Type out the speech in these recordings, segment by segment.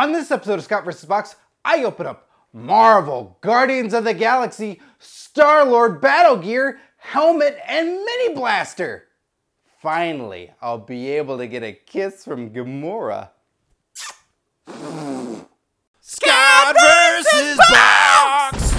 On this episode of Scott vs. Box, I open up Marvel Guardians of the Galaxy Star Lord Battle Gear Helmet and Mini Blaster. Finally, I'll be able to get a kiss from Gamora. Scott versus Box!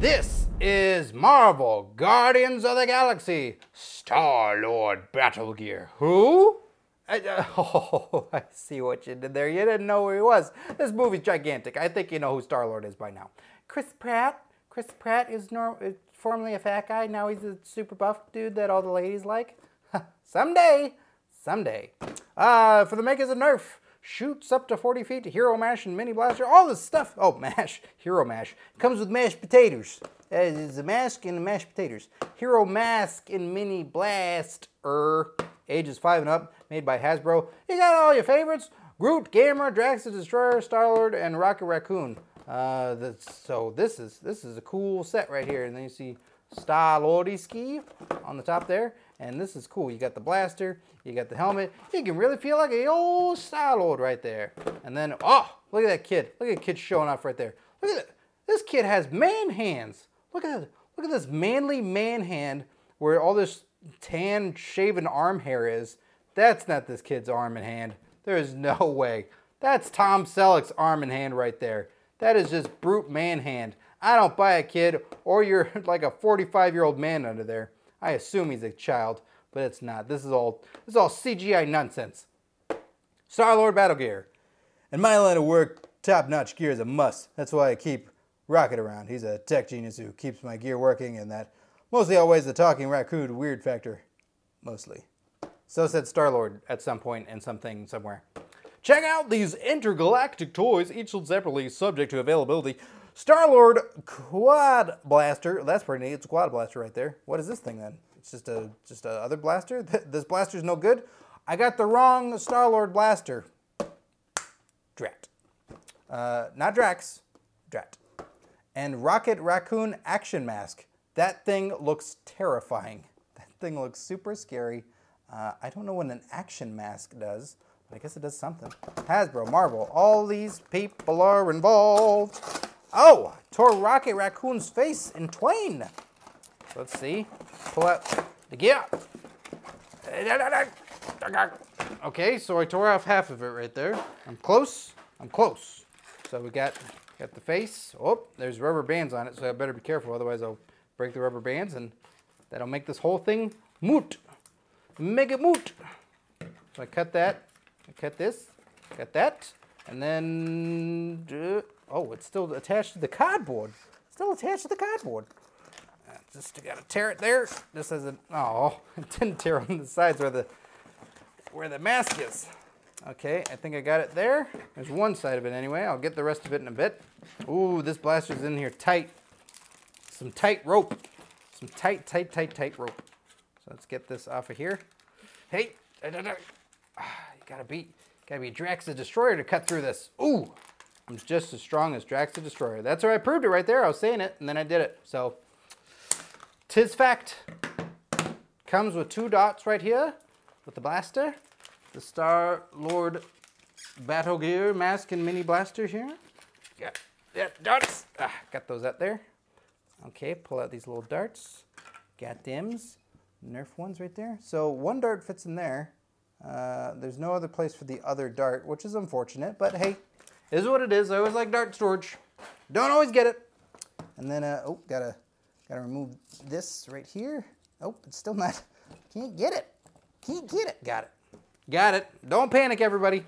This is Marvel Guardians of the Galaxy Star Lord Battle Gear. Who? I, uh, oh, I see what you did there. You didn't know who he was. This movie's gigantic. I think you know who Star Lord is by now. Chris Pratt. Chris Pratt is, norm- is formerly a fat guy. Now he's a super buff dude that all the ladies like. someday, someday. Uh, for the makers of Nerf, shoots up to 40 feet, hero mash and mini blaster, all this stuff. Oh, mash, hero mash. Comes with mashed potatoes. Uh, It's a mask and mashed potatoes. Hero mask and mini blaster. Ages 5 and up, made by Hasbro. You got all your favorites. Groot, Gamora, Drax the Destroyer, Star-Lord, and Rocket Raccoon. Uh, so this is this is a cool set right here. And then you see Star Lordiski on the top there. And this is cool. You got the blaster, you got the helmet. You can really feel like a old Star Lord right there. And then, oh, look at that kid. Look at that kid showing off right there. Look at that. This kid has man hands. Look at that. Look at this manly man hand where all this tan shaven arm hair is. That's not this kid's arm and hand. There is no way. That's Tom Selleck's arm and hand right there. That is just brute man hand. I don't buy a kid, or you're like a 45 year old man under there. I assume he's a child, but it's not. This is all this is all CGI nonsense. Star Lord Battle Gear. In my line of work, top notch gear is a must. That's why I keep Rocket around. He's a tech genius who keeps my gear working, and that mostly always the talking raccoon weird factor. Mostly. So said Star Lord at some point in something somewhere. Check out these intergalactic toys, each sold separately, subject to availability. Star Lord Quad Blaster. That's pretty neat. It's a quad blaster right there. What is this thing then? It's just a just a other blaster. This blaster's no good. I got the wrong Star Lord blaster. Drat. Uh, not Drax. Drat. And Rocket Raccoon Action Mask. That thing looks terrifying. That thing looks super scary. Uh, I don't know what an action mask does, but I guess it does something. Hasbro, Marvel, all these people are involved. Oh, tore Rocket Raccoon's face in twain. Let's see. Pull out the gear. Okay, so I tore off half of it right there. I'm close. I'm close. So we got got the face. Oh, there's rubber bands on it, so I better be careful, otherwise I'll break the rubber bands, and that'll make this whole thing moot. Make it moot. So I cut that. I cut this. Cut that, and then uh, oh, it's still attached to the cardboard. Still attached to the cardboard. Uh, Just gotta tear it there. Just as a oh, it didn't tear on the sides where the where the mask is. Okay, I think I got it there. There's one side of it anyway. I'll get the rest of it in a bit. Ooh, this blaster's in here tight. Some tight rope. Some tight, tight, tight, tight rope. So let's get this off of here. Hey, da, da, da. Ah, you gotta be, gotta be Drax the Destroyer to cut through this. Ooh, I'm just as strong as Drax the Destroyer. That's where I proved it right there. I was saying it, and then I did it. So, tis fact. Comes with two dots right here with the blaster. The Star Lord Battle Gear mask and mini blaster here. Got yeah, dots. Ah, got those up there. Okay, pull out these little darts. Got dims. Nerf ones right there. So one dart fits in there. Uh, there's no other place for the other dart, which is unfortunate, but hey, is what it is. I always like dart storage. Don't always get it. And then, uh, oh, gotta, gotta remove this right here. Oh, it's still not, can't get it. Can't get it. Got it. Got it. Don't panic, everybody.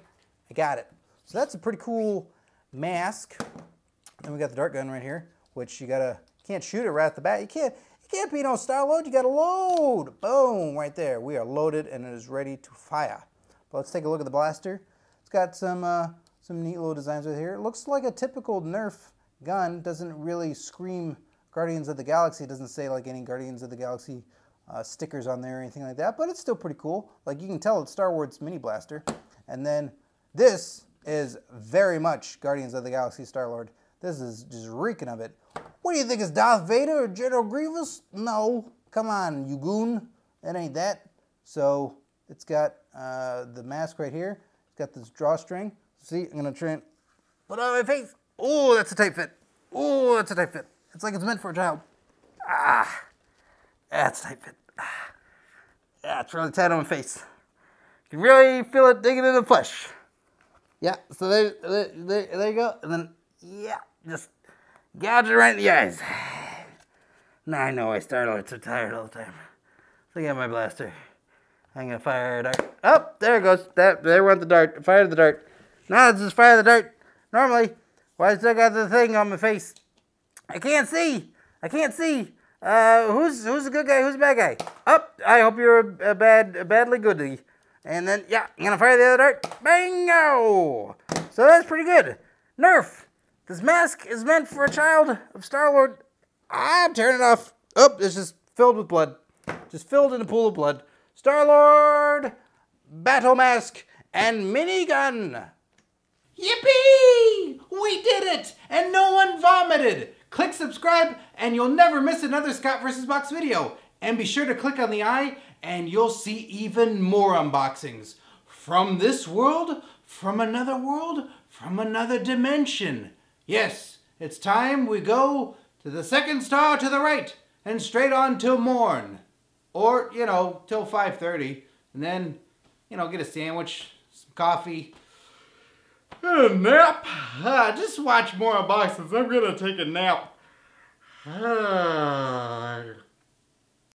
I got it. So that's a pretty cool mask. Then we got the dart gun right here, which you gotta, can't shoot it right at the bat. You can't, you can't be no star load, you gotta load. Boom, right there. We are loaded and it is ready to fire. But let's take a look at the blaster. It's got some, uh, some neat little designs right here. It looks like a typical Nerf gun. Doesn't really scream Guardians of the Galaxy. It doesn't say like any Guardians of the Galaxy uh, stickers on there or anything like that, but it's still pretty cool. Like you can tell it's Star Wars Mini Blaster. And then this is very much Guardians of the Galaxy Star-Lord. This is just reeking of it. What do you think is Darth Vader or General Grievous? No, come on, you goon. That ain't that. So it's got uh, the mask right here. It's got this drawstring. See, I'm gonna try and put it on my face. Oh, that's a tight fit. Oh, that's a tight fit. It's like it's meant for a child. Ah, that's a tight fit. Ah. Yeah, it's really tight on my face. You can really feel it digging into the flesh. Yeah, so there, there, there, there you go. And then, yeah, just gouge it right in the eyes. Now I know I start so tired all the time. Look at my blaster. I'm gonna fire a dart. Oh, there it goes. That there went the dart. Fire the dart. Now let's just fire the dart. Normally, why I still got the thing on my face? I can't see. I can't see. Uh, who's who's the good guy? Who's the bad guy? Up. Oh, I hope you're a, a bad, a badly goody. And then yeah, I'm gonna fire the other dart. Bingo. So that's pretty good. Nerf. This mask is meant for a child of Star Lord. Ah, I'm turning it off. Oh, it's just filled with blood. Just filled in a pool of blood. Star Lord, battle mask, and minigun. Yippee! We did it! And no one vomited! Click subscribe and you'll never miss another Scott vs. Box video. And be sure to click on the eye and you'll see even more unboxings. From this world, from another world, from another dimension. Yes, it's time we go to the second star to the right and straight on till morn. Or, you know, till 5.30. And then, you know, get a sandwich, some coffee, a nap. Uh, just watch more unboxings. I'm gonna take a nap. Uh,